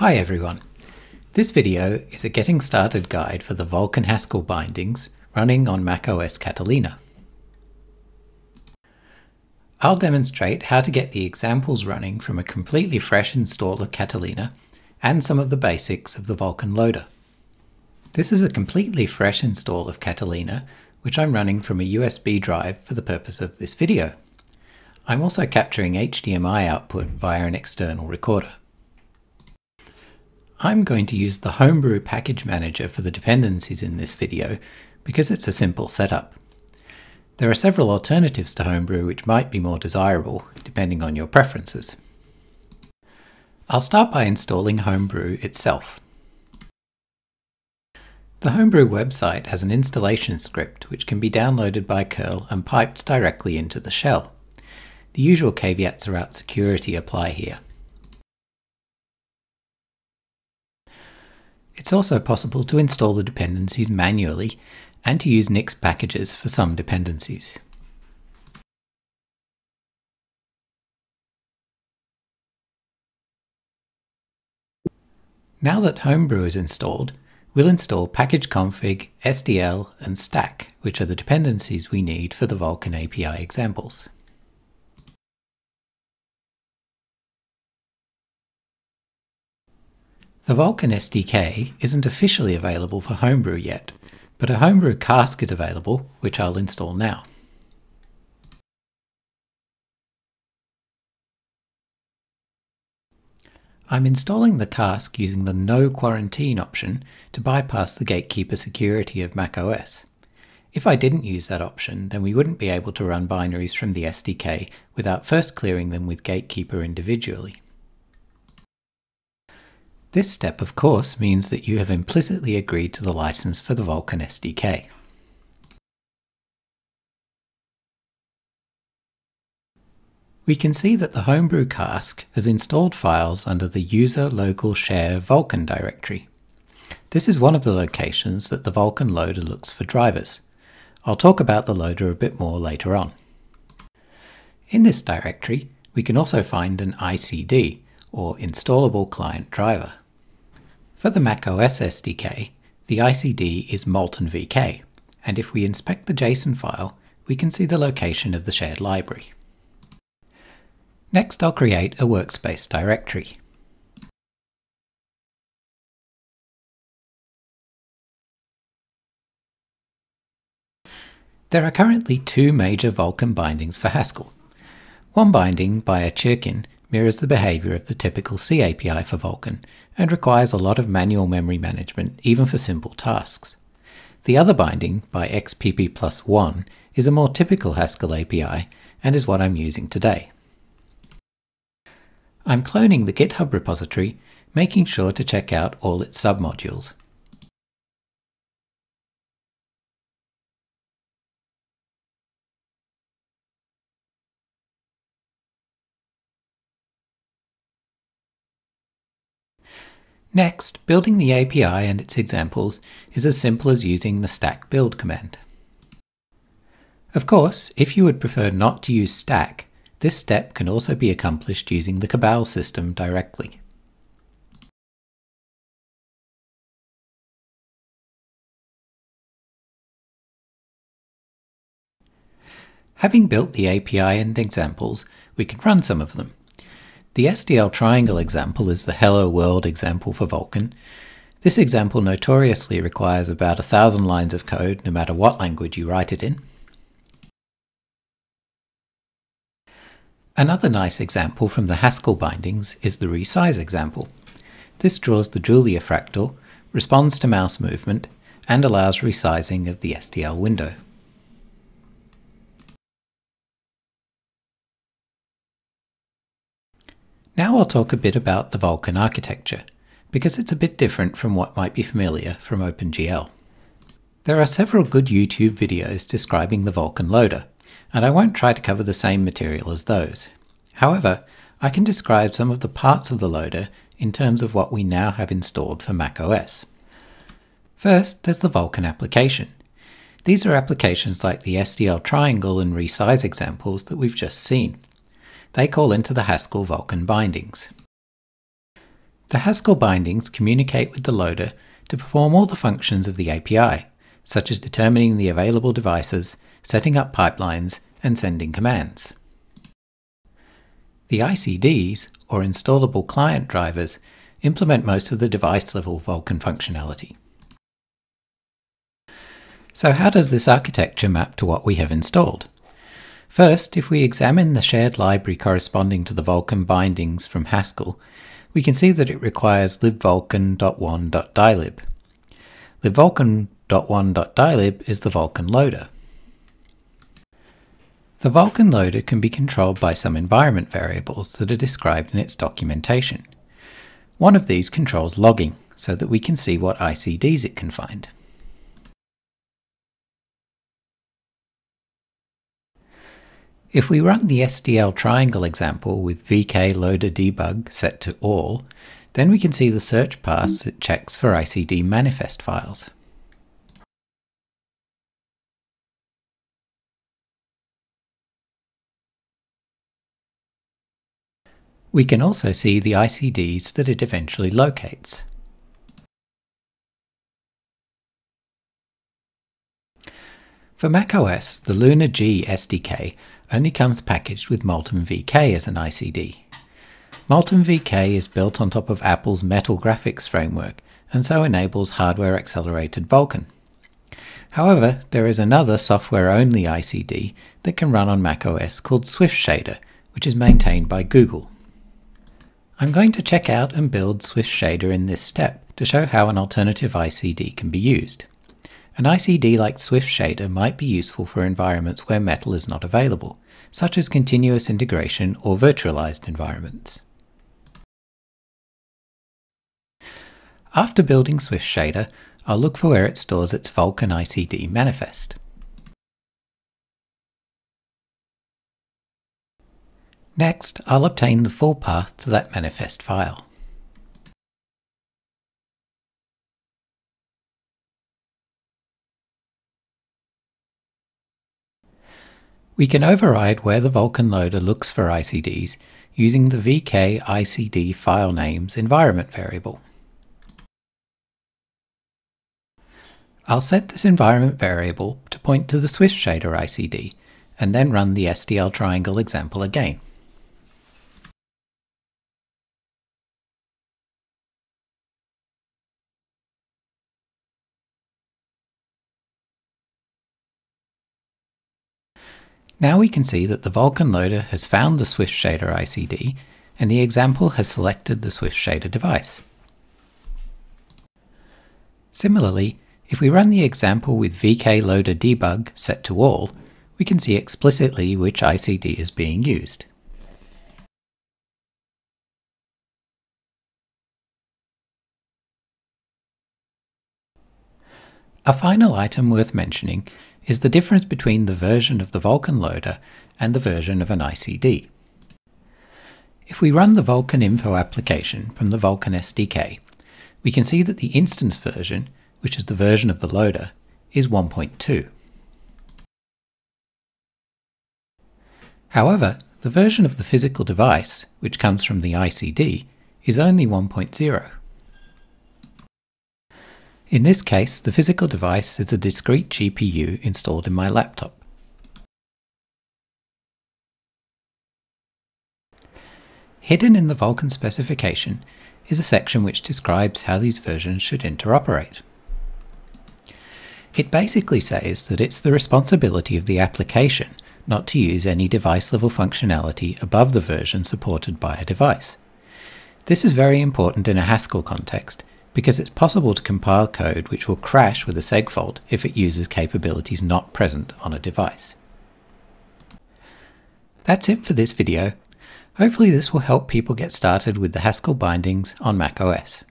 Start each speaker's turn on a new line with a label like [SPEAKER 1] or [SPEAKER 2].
[SPEAKER 1] Hi everyone. This video is a getting started guide for the Vulkan Haskell bindings running on macOS Catalina. I'll demonstrate how to get the examples running from a completely fresh install of Catalina and some of the basics of the Vulkan loader. This is a completely fresh install of Catalina which I'm running from a USB drive for the purpose of this video. I'm also capturing HDMI output via an external recorder. I'm going to use the Homebrew package manager for the dependencies in this video because it's a simple setup. There are several alternatives to Homebrew which might be more desirable, depending on your preferences. I'll start by installing Homebrew itself. The Homebrew website has an installation script which can be downloaded by curl and piped directly into the shell. The usual caveats around security apply here. It's also possible to install the dependencies manually and to use Nix packages for some dependencies. Now that Homebrew is installed, we'll install package config, SDL, and stack, which are the dependencies we need for the Vulkan API examples. The Vulkan SDK isn't officially available for Homebrew yet, but a Homebrew Cask is available, which I'll install now. I'm installing the cask using the No Quarantine option to bypass the gatekeeper security of macOS. If I didn't use that option, then we wouldn't be able to run binaries from the SDK without first clearing them with Gatekeeper individually. This step, of course, means that you have implicitly agreed to the license for the Vulkan SDK. We can see that the Homebrew Cask has installed files under the user local share Vulkan directory. This is one of the locations that the Vulkan loader looks for drivers. I'll talk about the loader a bit more later on. In this directory, we can also find an ICD, or Installable Client Driver. For the macOS SDK, the ICD is MoltenVK, and if we inspect the JSON file, we can see the location of the shared library. Next I'll create a workspace directory. There are currently two major Vulkan bindings for Haskell. One binding by a Chirkin mirrors the behavior of the typical C API for Vulkan and requires a lot of manual memory management even for simple tasks. The other binding by XPP plus 1 is a more typical Haskell API and is what I'm using today. I'm cloning the GitHub repository, making sure to check out all its submodules. Next, building the API and its examples is as simple as using the stack build command. Of course, if you would prefer not to use stack, this step can also be accomplished using the Cabal system directly. Having built the API and examples, we can run some of them. The SDL triangle example is the Hello World example for Vulkan. This example notoriously requires about a thousand lines of code no matter what language you write it in. Another nice example from the Haskell bindings is the resize example. This draws the Julia fractal, responds to mouse movement, and allows resizing of the SDL window. Now I'll talk a bit about the Vulkan architecture, because it's a bit different from what might be familiar from OpenGL. There are several good YouTube videos describing the Vulkan loader, and I won't try to cover the same material as those. However, I can describe some of the parts of the loader in terms of what we now have installed for macOS. First, there's the Vulkan application. These are applications like the SDL triangle and resize examples that we've just seen. They call into the Haskell Vulkan bindings. The Haskell bindings communicate with the loader to perform all the functions of the API, such as determining the available devices, setting up pipelines, and sending commands. The ICDs, or installable client drivers, implement most of the device-level Vulkan functionality. So how does this architecture map to what we have installed? First, if we examine the shared library corresponding to the Vulkan bindings from Haskell, we can see that it requires libvulkan.1.dylib. libvulkan.1.dylib is the Vulkan loader. The Vulkan loader can be controlled by some environment variables that are described in its documentation. One of these controls logging, so that we can see what ICDs it can find. If we run the SDL triangle example with vk loader debug set to all, then we can see the search paths it checks for ICD manifest files. We can also see the ICDs that it eventually locates. For macOS, the LunarG SDK only comes packaged with MoltenVK as an ICD. MoltenVK is built on top of Apple's Metal graphics framework and so enables hardware accelerated Vulkan. However, there is another software-only ICD that can run on macOS called Swift Shader, which is maintained by Google. I'm going to check out and build Swift Shader in this step to show how an alternative ICD can be used. An ICD like Swift Shader might be useful for environments where Metal is not available, such as continuous integration or virtualized environments. After building Swift Shader, I'll look for where it stores its Vulkan ICD manifest. Next, I'll obtain the full path to that manifest file. We can override where the Vulkan loader looks for ICDs using the vk file names environment variable. I'll set this environment variable to point to the Swift Shader ICD and then run the SDL triangle example again. Now we can see that the Vulkan loader has found the Swift Shader ICD and the example has selected the Swift Shader device. Similarly, if we run the example with vk loader debug set to all, we can see explicitly which ICD is being used. A final item worth mentioning is the difference between the version of the Vulkan loader and the version of an ICD. If we run the Vulkan info application from the Vulkan SDK, we can see that the instance version, which is the version of the loader, is 1.2. However, the version of the physical device, which comes from the ICD, is only 1.0. In this case, the physical device is a discrete GPU installed in my laptop. Hidden in the Vulkan specification is a section which describes how these versions should interoperate. It basically says that it's the responsibility of the application not to use any device-level functionality above the version supported by a device. This is very important in a Haskell context because it's possible to compile code which will crash with a segfault if it uses capabilities not present on a device. That's it for this video. Hopefully this will help people get started with the Haskell bindings on macOS.